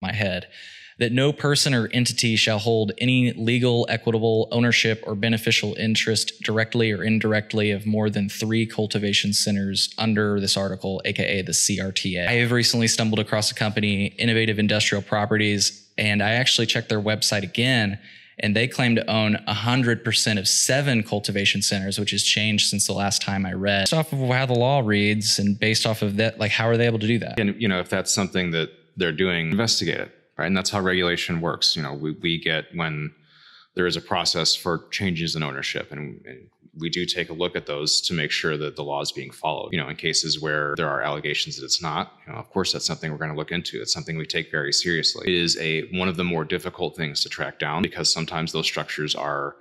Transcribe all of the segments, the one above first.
my head that no person or entity shall hold any legal, equitable ownership or beneficial interest directly or indirectly of more than three cultivation centers under this article, aka the CRTA. I have recently stumbled across a company, Innovative Industrial Properties, and I actually checked their website again. And they claim to own 100% of seven cultivation centers, which has changed since the last time I read. Based off of how the law reads and based off of that, like, how are they able to do that? And, you know, if that's something that they're doing, investigate it right? And that's how regulation works. You know, we, we get when there is a process for changes in ownership and, and, we do take a look at those to make sure that the law is being followed. You know, in cases where there are allegations that it's not, you know, of course that's something we're going to look into. It's something we take very seriously. It is a one of the more difficult things to track down because sometimes those structures are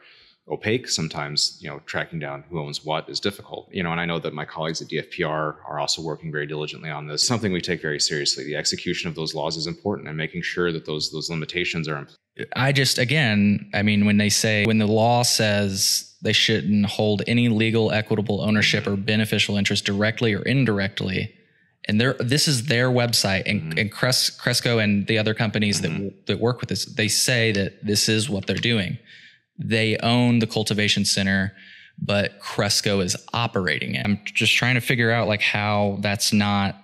opaque. Sometimes, you know, tracking down who owns what is difficult. You know, and I know that my colleagues at DFPR are also working very diligently on this. Something we take very seriously. The execution of those laws is important, and making sure that those those limitations are. I just again, I mean, when they say when the law says they shouldn't hold any legal, equitable ownership or beneficial interest directly or indirectly. And there this is their website, and, mm-hmm. and Cres, Cresco and the other companies mm-hmm. that that work with this, they say that this is what they're doing they own the cultivation center, but Cresco is operating it. I'm just trying to figure out like how that's not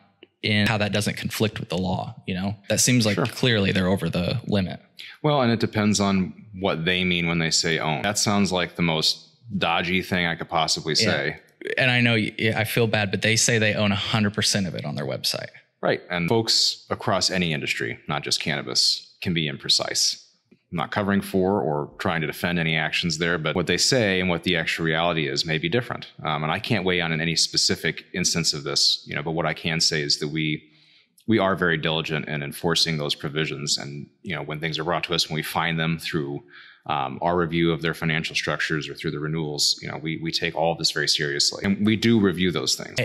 in how that doesn't conflict with the law. You know, that seems like sure. clearly they're over the limit. Well, and it depends on what they mean when they say own. That sounds like the most dodgy thing I could possibly say. Yeah. And I know I feel bad, but they say they own 100% of it on their website. Right. And folks across any industry, not just cannabis, can be imprecise. I'm not covering for or trying to defend any actions there, but what they say and what the actual reality is may be different. Um, and I can't weigh on in any specific instance of this, you know, but what I can say is that we we are very diligent in enforcing those provisions. And you know, when things are brought to us, when we find them through um, our review of their financial structures or through the renewals, you know, we we take all of this very seriously, and we do review those things.